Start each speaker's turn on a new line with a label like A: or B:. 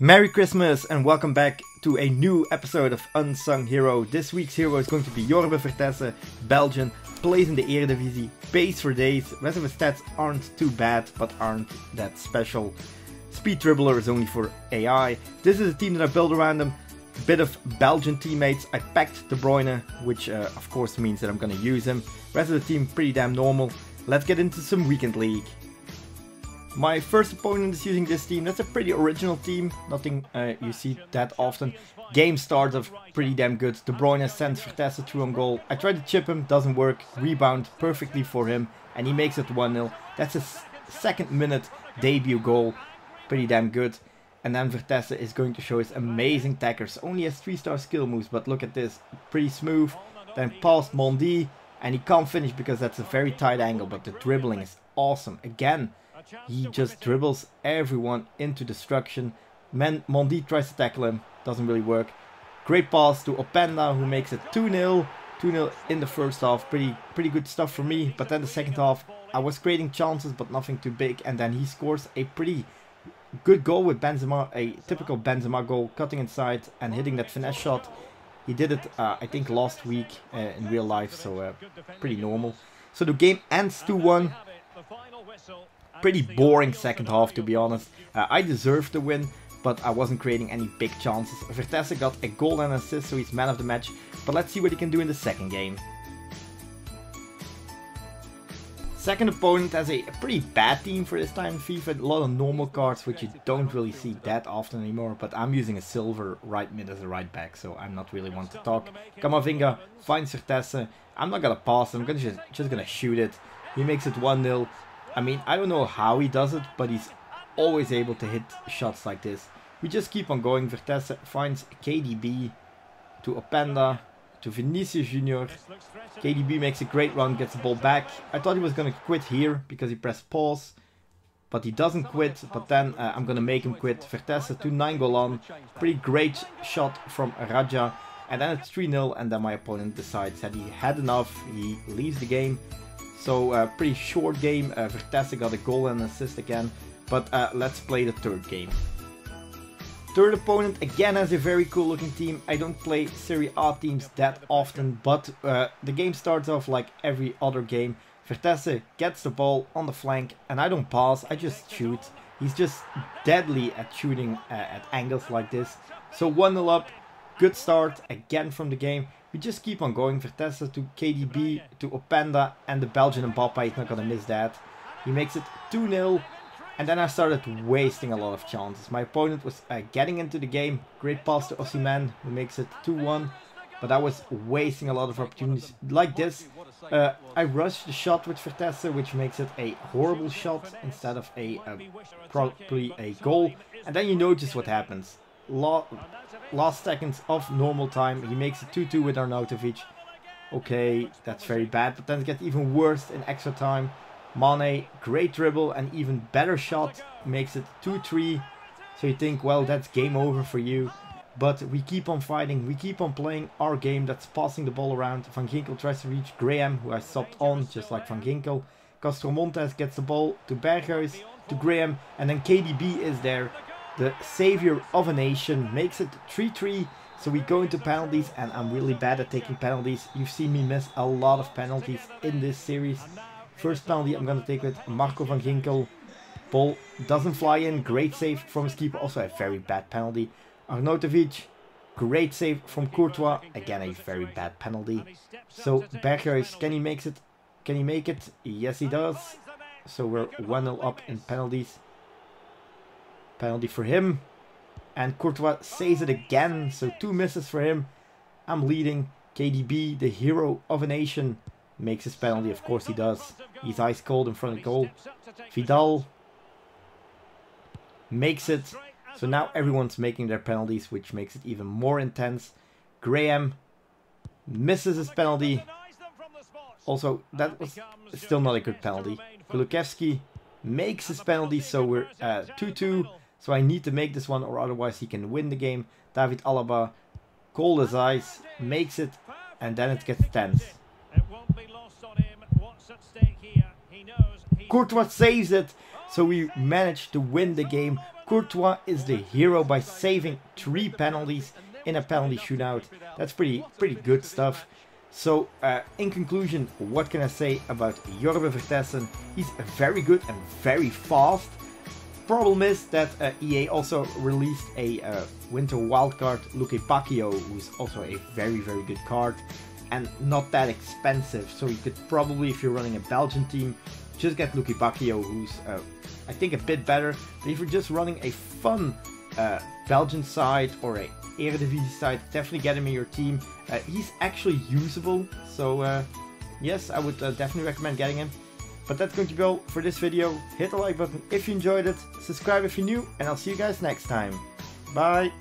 A: Merry Christmas and welcome back to a new episode of Unsung Hero. This week's hero is going to be Yorbe Vertessen, Belgian, plays in the Eredivisie, pays for days, rest of his stats aren't too bad but aren't that special. Speed Dribbler is only for AI. This is a team that I built around him. Bit of Belgian teammates. I packed De Bruyne, which uh, of course means that I'm gonna use him. Rest of the team pretty damn normal. Let's get into some weekend league. My first opponent is using this team. That's a pretty original team. Nothing uh, you see that often. Game starts off pretty damn good. De Bruyne sends Vertessen through on goal. I try to chip him, doesn't work. Rebound perfectly for him. And he makes it 1-0. That's his second minute debut goal. Pretty damn good. And then Vertessen is going to show his amazing tackers. Only has 3-star skill moves, but look at this. Pretty smooth. Then past Mondi. And he can't finish because that's a very tight angle. But the dribbling is awesome. Again, he just dribbles everyone into destruction. Men Mondi tries to tackle him, doesn't really work. Great pass to Openda who makes it 2-0. 2-0 in the first half, pretty pretty good stuff for me. But then the second half, I was creating chances but nothing too big. And then he scores a pretty good goal with Benzema, a typical Benzema goal, cutting inside and hitting that finesse shot. He did it, uh, I think, last week uh, in real life, so uh, pretty normal. So the game ends 2-1 pretty boring second half to be honest. Uh, I deserved the win, but I wasn't creating any big chances. Vertessen got a goal and assist, so he's man of the match. But let's see what he can do in the second game. Second opponent has a, pretty bad team for this time in FIFA. A lot of normal cards, which you don't really see that often anymore. But I'm using a silver right mid as a right back, so I'm not really one to talk. Kamavinga finds Vertessen. I'm not gonna pass him, I'm gonna just, just gonna shoot it. He makes it 1-0. I mean, I don't know how he does it, but he's always able to hit shots like this. We just keep on going. Vertessen finds KDB to Openda to Vinicius Junior. KDB makes a great run, gets the ball back. I thought he was going to quit here because he pressed pause. But he doesn't quit, but then uh, I'm going to make him quit. Vertessen to Nainggolan. Pretty great shot from Radja. And then it's 3-0 and then my opponent decides that he had enough. He leaves the game. So uh, pretty short game. Uh, Vertessen got a goal and assist again. But uh, let's play the third game. Third opponent again has a very cool looking team. I don't play Serie A teams that often, but uh, the game starts off like every other game. Vertessen gets the ball on the flank and I don't pass, I just shoot. He's just deadly at shooting uh, at angles like this. So 1-0 up, good start again from the game. We just keep on going. Vertessen to KDB, to Openda, and the Belgian Mbappe is not going to miss that. He makes it 2-0. And then I started wasting a lot of chances. My opponent was uh, getting into the game. Great pass to Osimhen, who makes it 2-1. But I was wasting a lot of opportunities like this. Uh, I rushed the shot with Vertessen, which makes it a horrible shot instead of a uh, probably a goal. And then you notice what happens last seconds of normal time. He makes it 2-2 with Arnautovic. Okay, that's very bad. But then it gets even worse in extra time. Mane, great dribble and even better shot. Makes it 2-3. So you think, well, that's game over for you. But we keep on fighting. We keep on playing our game. That's passing the ball around. Van Ginkel tries to reach Graham, who I stopped on, just like Van Ginkel. Castro Montes gets the ball to Berghuis, to Graham. And then KDB is there the savior of a nation, makes it 3-3. So we go into penalties and I'm really bad at taking penalties. You've seen me miss a lot of penalties in this series. First penalty I'm going to take with Marco van Ginkel. Ball doesn't fly in. Great save from his keeper. Also a very bad penalty. Arnautovic. Great save from Courtois. Again a very bad penalty. So Berghuis, can he make it? Can he make it? Yes he does. So we're 1-0 up in penalties. Penalty for him. And Courtois saves it again. So two misses for him. I'm leading. KDB, the hero of a nation, makes his penalty. Of course he does. He's ice cold in front of goal. Vidal makes it. So now everyone's making their penalties, which makes it even more intense. Graham misses his penalty. Also, that was still not a good penalty. Kulusevski makes his penalty, so we're 2-2. Uh, so I need to make this one or otherwise he can win the game. David Alaba, cold as ice, makes it and then it gets tense. Courtois saves it. So we managed to win the game Courtois is the hero by saving three penalties in a penalty shootout. That's pretty pretty good stuff. So, uh, in conclusion, what can I say about Yorbe Vertessen? He's very good and very fast. Problem is that uh, EA also released a uh, winter wildcard, Luke Bacchio, who's also a very, very good card and not that expensive. So you could probably, if you're running a Belgian team, just get Lukebakio, who's uh, I think a bit better. But if you're just running a fun uh, Belgian side or a Eredivisie side, definitely get him in your team. Uh, he's actually usable, so uh, yes, I would uh, definitely recommend getting him. But that's going to all for this video. Hit the like button if you enjoyed it, subscribe if you're new, and I'll see you guys next time. Bye!